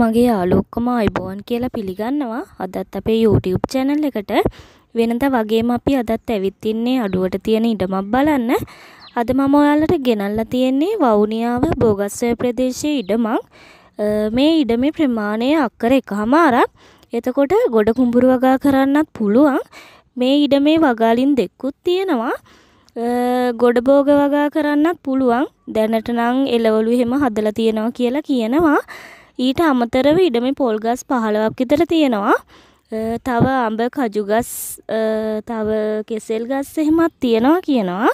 මගේ යාළුවෝ ඔක්කොම ආයුබෝවන් කියලා පිළිගන්නවා අදත් අපේ YouTube channel එකට. වෙනදා වගේම අපි අදත් ඇවිත් ඉන්නේ අඩුවට තියෙන ඉඩමක් බලන්න. අද මම ඔයාලට ගෙනල්ලා තියෙන්නේ වවුනියාව බෝගස්සය ප්‍රදේශයේ ඉඩමක්. මේ ඉඩමේ ප්‍රමාණය අක්කර එකහමාරක්. එතකොට ගොඩ කුඹුරු වගා කරන්නත් පුළුවන්. මේ ඉඩමේ වගාලින් දෙකුත් තියෙනවා. ගොඩ බෝග වගා කරන්නත් පුළුවන්. දැනට නම් එළවලු එහෙම හදලා තියෙනවා කියලා කියනවා. ඊට අමතරව ඉඩමේ පොල් ගස් පහළොවක් විතර තියෙනවා. තව අඹ කජු ගස් තව කෙසෙල් ගස් එහෙමත් තියෙනවා කියනවා.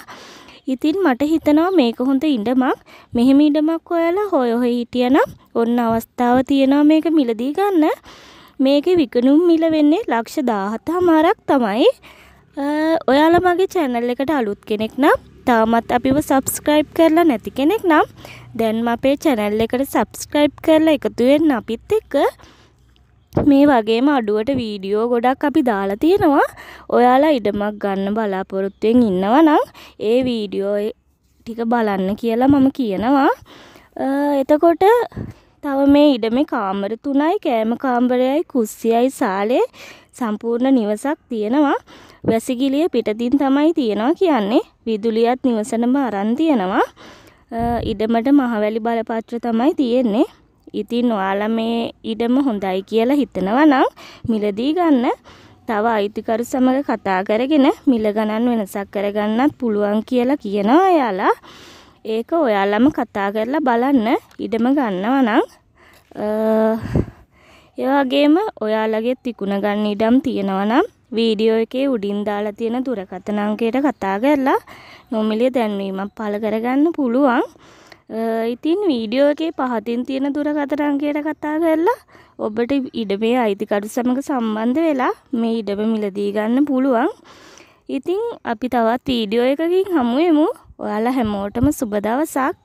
ඉතින් මට හිතෙනවා මේක හොඳ ඉඩමක්. මෙහෙම ඉඩමක් ඔයාලා හොය හොය හිටියනම් ඔන්න අවස්ථාව තියෙනවා මේක මිලදී ගන්න. මේකේ විකුණුම් මිල වෙන්නේ ලක්ෂ 17මාරක් තමයි. ඔයාලා මගේ channel එකට අලුත් කෙනෙක් නම් තාමත් අපිව සබස්ක්‍රයිබ් කරලා නැති කෙනෙක් නම් දැන්ම අපේ channel එකට සබස්ක්‍රයිබ් කරලා එකතු වෙන්න අපිත් එක්ක මේ වගේම අඩුවට වීඩියෝ ගොඩක් අපි දාලා තියෙනවා. ඔයාලා ඉඩමක් ගන්න බලාපොරොත්තුවෙන් ඉන්නවා නම් ඒ වීඩියෝ ටික බලන්න කියලා මම කියනවා. එතකොට තව මේ ඉඩමේ කාමර තුනයි කෑම කාමරයයි කුස්සියයි සාලේ සම්පූර්ණ නිවසක් තියෙනවා. වැසිකිළිය පිටතින් තමයි තියෙනවා කියන්නේ. විදුලියත් නිවසටම අරන් තියෙනවා. ඉඩමට මහවැලි බලපත්‍ර තමයි තියෙන්නේ. ඉතින් ඔයාලා මේ ඉඩම හොඳයි කියලා හිතනවා නම් මිලදී ගන්න. තව අයිතිකරු සමග කතා කරගෙන මිල ගණන් වෙනසක් කරගන්නත් පුළුවන් කියලා කියනවා එයාලා. ඒක ඔයාලම කතා කරලා බලන්න ඉඩම ගන්නවා නම්. ඒ වගේම ඔයාලගෙත් විකුණ ගන්න ඉඩම් තියෙනවා නම් වීඩියෝ එකේ උඩින් දාලා තියෙන දුරකථන අංකයට කතා කරලා නොමිලේ දැන්වීමක් පළ කරගන්න පුළුවන්. ඉතින් වීඩියෝ එකේ පහතින් තියෙන දුරකථන අංකයට කතා කරලා ඔබට ඉඩමේ අයිතිකරු සමග සම්බන්ධ වෙලා මේ ඉඩම මිලදී ගන්න පුළුවන්. ඉතින් අපි තවත් වීඩියෝ එකකින් හමු වෙමු. ඔයාලා හැමෝටම සුබ දවසක්.